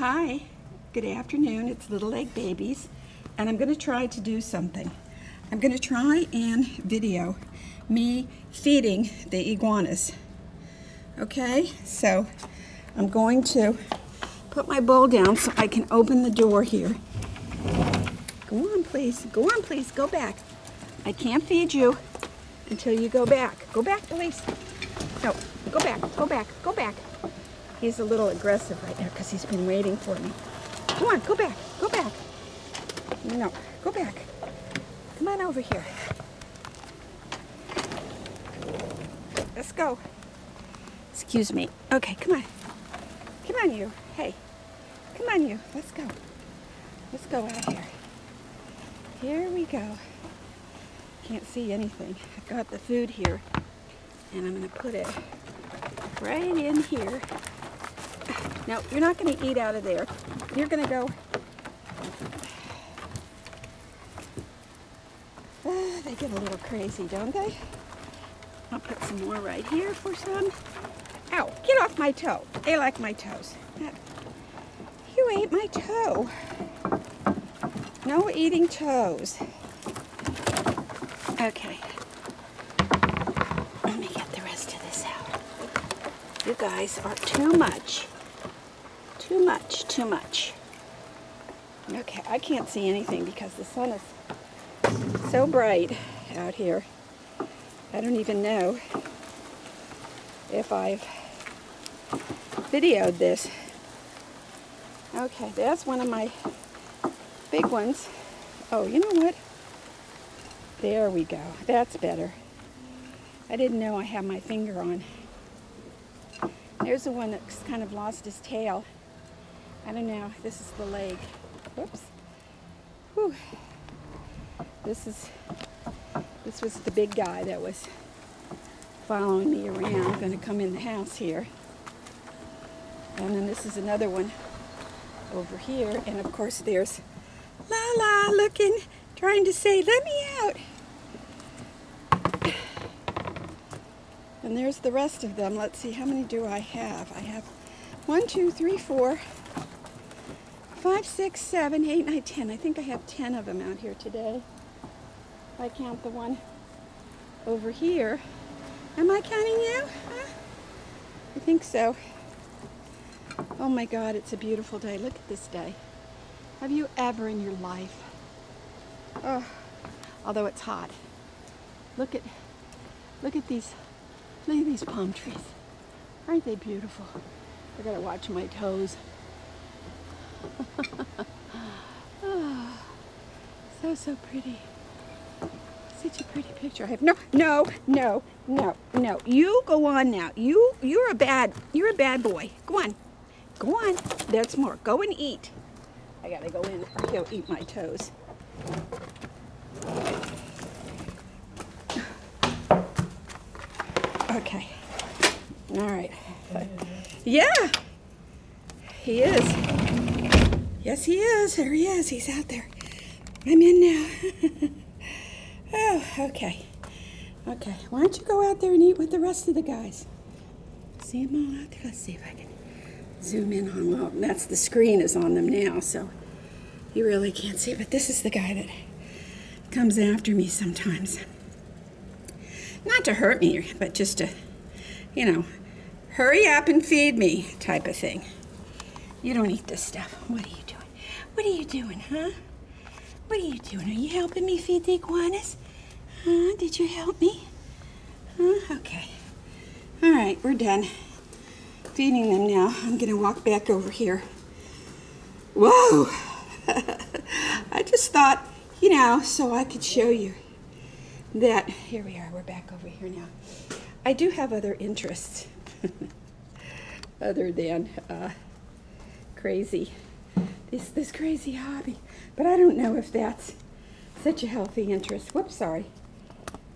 Hi, good afternoon. It's Little Lake Babies, and I'm going to try to do something. I'm going to try and video me feeding the iguanas. Okay, so I'm going to put my bowl down so I can open the door here. Go on, please. Go on, please. Go back. I can't feed you until you go back. Go back, please. No, go back. Go back. Go back. He's a little aggressive right now because he's been waiting for me. Come on, go back. Go back. No, go back. Come on over here. Let's go. Excuse me. Okay, come on. Come on, you. Hey. Come on, you. Let's go. Let's go out here. Here we go. Can't see anything. I've got the food here. And I'm going to put it right in here. Now, you're not going to eat out of there. You're going to go... Uh, they get a little crazy, don't they? I'll put some more right here for some. Ow, get off my toe. They like my toes. You ate my toe. No eating toes. Okay. Let me get the rest of this out. You guys are too much. Too much, too much. Okay, I can't see anything because the sun is so bright out here. I don't even know if I've videoed this. Okay, that's one of my big ones. Oh, you know what? There we go. That's better. I didn't know I had my finger on. There's the one that's kind of lost his tail. I don't know. This is the leg. Whoops. Whew. This is this was the big guy that was following me around, going to come in the house here. And then this is another one over here. And of course there's Lala looking, trying to say, let me out. And there's the rest of them. Let's see, how many do I have? I have one, two, three, four, five, six, seven, eight, nine, ten. I think I have ten of them out here today. If I count the one over here. Am I counting you? Huh? I think so. Oh my God, it's a beautiful day. Look at this day. Have you ever in your life, oh, although it's hot, look at, look at these, look at these palm trees. Aren't they beautiful? I gotta watch my toes. so, so pretty. Such a pretty picture. I have no, no, no, no, no. You go on now. You, you're a bad, you're a bad boy. Go on, go on. That's more. Go and eat. I gotta go in or he'll eat my toes. Okay. All right. Yeah. He is. Yes, he is. There he is. He's out there. I'm in now. oh, okay. Okay. Why don't you go out there and eat with the rest of the guys? See them all out there? Let's see if I can zoom in on, well, that's the screen is on them now, so you really can't see. But this is the guy that comes after me sometimes. Not to hurt me, but just to, you know, hurry up and feed me type of thing. You don't eat this stuff. What are you doing? What are you doing, huh? What are you doing? Are you helping me feed the iguanas? Huh? Did you help me? Huh? Okay. All right, we're done feeding them now. I'm going to walk back over here. Whoa! I just thought, you know, so I could show you that, here we are, we're back over here now. I do have other interests other than uh, crazy, this, this crazy hobby. But I don't know if that's such a healthy interest. Whoops, sorry.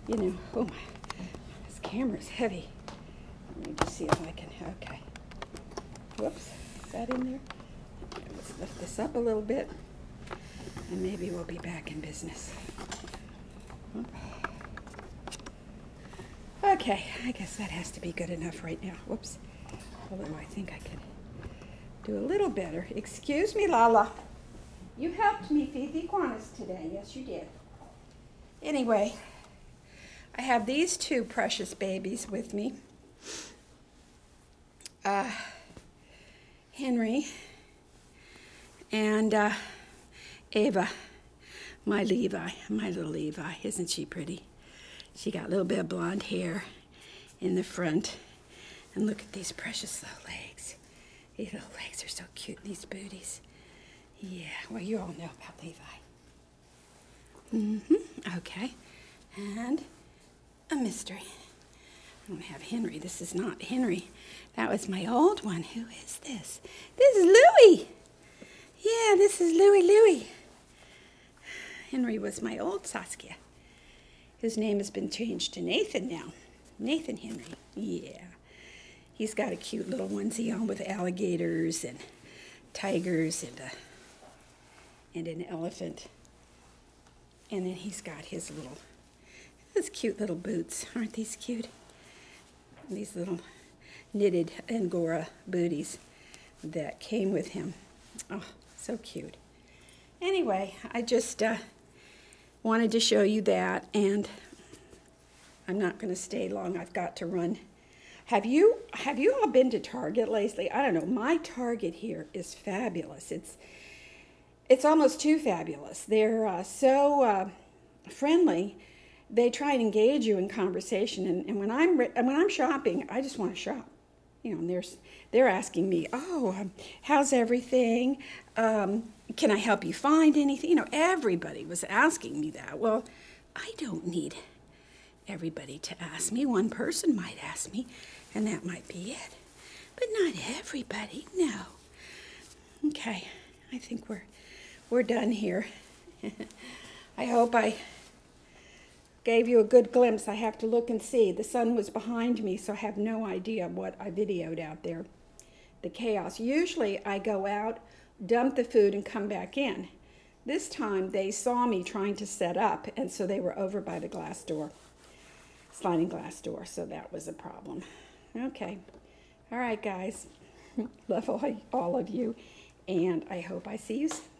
You know, oh my, this camera's heavy. Let me just see if I can, okay. Whoops, is that in there? Let's lift this up a little bit and maybe we'll be back in business. I guess that has to be good enough right now. Whoops. Although I think I could do a little better. Excuse me, Lala. You helped me feed the iguanas today. Yes, you did. Anyway, I have these two precious babies with me. Uh, Henry and uh, Ava, my Levi, my little Levi. Isn't she pretty? She got a little bit of blonde hair in the front. And look at these precious little legs. These little legs are so cute, these booties. Yeah, well, you all know about Levi. Mm-hmm, okay. And a mystery. I don't have Henry. This is not Henry. That was my old one. Who is this? This is Louie. Yeah, this is Louie Louie. Henry was my old Saskia. His name has been changed to Nathan now. Nathan Henry. Yeah. He's got a cute little onesie on with alligators and tigers and a, and an elephant. And then he's got his little, his cute little boots. Aren't these cute? These little knitted Angora booties that came with him. Oh, so cute. Anyway, I just uh, wanted to show you that, and I'm not going to stay long. I've got to run. Have you have you all been to Target lately? I don't know. My Target here is fabulous. It's it's almost too fabulous. They're uh, so uh, friendly. They try and engage you in conversation, and, and when I'm when I'm shopping, I just want to shop you know, and they're, they're asking me, oh, um, how's everything? Um, can I help you find anything? You know, everybody was asking me that. Well, I don't need everybody to ask me. One person might ask me, and that might be it. But not everybody, no. Okay, I think we're, we're done here. I hope I gave you a good glimpse. I have to look and see. The sun was behind me, so I have no idea what I videoed out there. The chaos. Usually I go out, dump the food, and come back in. This time they saw me trying to set up, and so they were over by the glass door, sliding glass door, so that was a problem. Okay. All right, guys. Love all, of you, and I hope I see you soon.